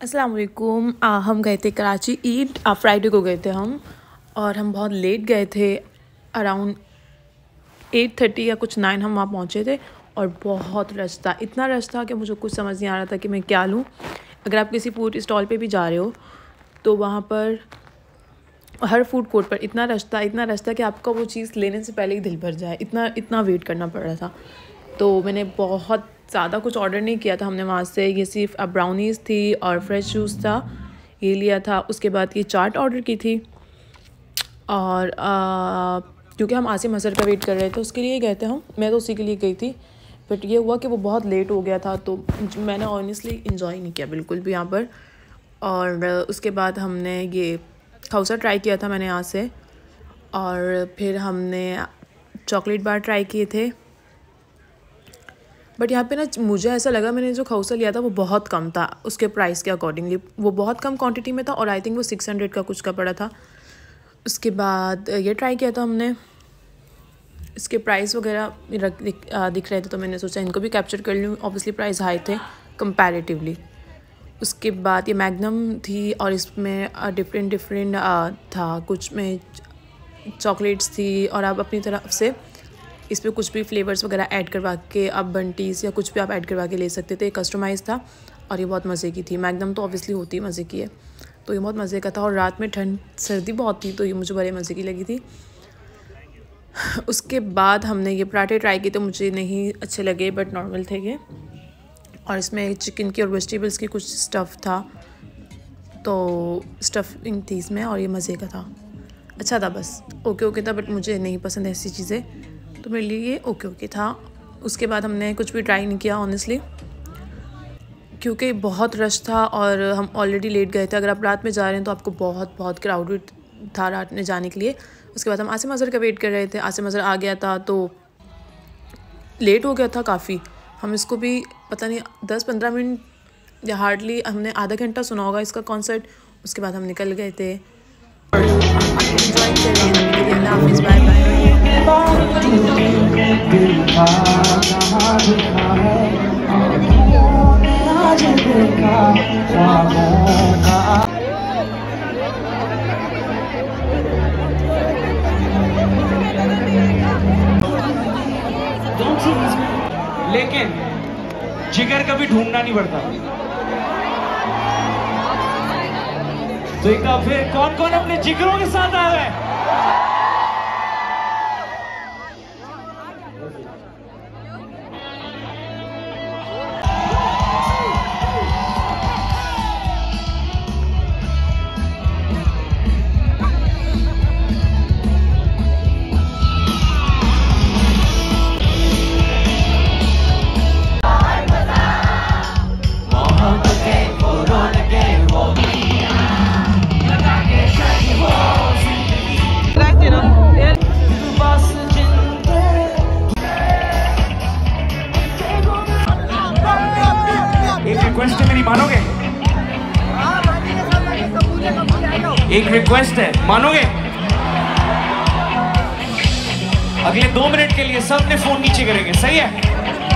अस्सलाम वालेकुम हम गए थे कराची ईद। फ्राइडे को गए थे हम। और हम बहुत लेट गए थे। अराउंड एट थर्टी या कुछ नाइन हम वहाँ पहुँचे थे। और बहुत रश था। इतना रश था कि मुझे कुछ समझ नहीं आ रहा था कि मैं क्या लूँ। अगर आप किसी फ़ूड स्टॉल पे भी जा रहे हो तो वहाँ पर हर फ़ूड कोर्ट पर इतना रश था, इतना रश था कि आपका वो चीज़ लेने से पहले ही दिल भर जाए। इतना इतना वेट करना पड़ रहा था। तो मैंने बहुत ज़्यादा कुछ ऑर्डर नहीं किया था। हमने वहाँ से, ये सिर्फ़ ब्राउनीज़ थी और फ्रेश जूस था, ये लिया था। उसके बाद ये चाट ऑर्डर की थी। और क्योंकि हम आसिम मसर का वेट कर रहे थे, उसके लिए गए थे हम। मैं तो उसी के लिए गई थी। बट ये हुआ कि वो बहुत लेट हो गया था तो मैंने ऑनेस्टली इन्जॉय नहीं किया बिल्कुल भी यहाँ पर। और उसके बाद हमने ये खाउसा ट्राई किया था मैंने यहाँ से। और फिर हमने चॉकलेट बार ट्राई किए थे। बट यहाँ पे ना मुझे ऐसा लगा मैंने जो खौसा लिया था वो बहुत कम था उसके प्राइस के अकॉर्डिंगली वो बहुत कम क्वांटिटी में था और आई थिंक वो सिक्स हंड्रेड का कुछ का पड़ा था। उसके बाद ये ट्राई किया था हमने। इसके प्राइस वगैरह दिख, दिख रहे थे तो मैंने सोचा इनको भी कैप्चर कर लूँ। ऑब्वियसली प्राइस हाई थे कंपैरेटिवली उसके बाद ये मैगनम थी और इसमें डिफरेंट डिफरेंट था। कुछ में चॉकलेट्स थी और आप अपनी तरफ़ से इस पर कुछ भी फ्लेवर्स वगैरह ऐड करवा के आप बंटीज़ या कुछ भी आप ऐड करवा के ले सकते थे। कस्टमाइज़ था और ये बहुत मज़े की थी। मैगनम तो ऑब्वियसली होती है मज़े की है। तो ये बहुत मज़े का था और रात में ठंड, सर्दी बहुत थी तो ये मुझे बड़े मज़े की लगी थी। उसके बाद हमने ये पराठे ट्राई किए तो मुझे नहीं अच्छे लगे बट नॉर्मल थे ये। और इसमें चिकन की और वेजिटेबल्स की कुछ स्टफ़ था। तो स्टफिंग थी इसमें और ये मज़े का था। अच्छा था बस। ओके ओके था बट मुझे नहीं पसंद ऐसी चीज़ें। तो मेरे लिए ये ओके ओके था। उसके बाद हमने कुछ भी ट्राई नहीं किया ऑनेस्टली क्योंकि बहुत रश था और हम ऑलरेडी लेट गए थे। अगर आप रात में जा रहे हैं तो आपको बहुत बहुत क्राउडेड था रात में जाने के लिए। उसके बाद हम आसिम अज़हर का वेट कर रहे थे। आसिम अज़हर आ गया था तो लेट हो गया था काफ़ी। हम इसको भी, पता नहीं, दस पंद्रह मिनट या हार्डली हमने आधा घंटा सुना होगा इसका कॉन्सर्ट उसके बाद हम निकल गए थे। बाय बाय लेकिन जिगर कभी ढूंढना नहीं पड़ता। तो एक फिर कौन कौन अपने जिगरों के साथ आ गए? रिक्वेस्ट है मेरी, मानोगे? एक रिक्वेस्ट है, मानोगे? अगले दो मिनट के लिए सबने फ़ोन नीचे करेंगे, सही है?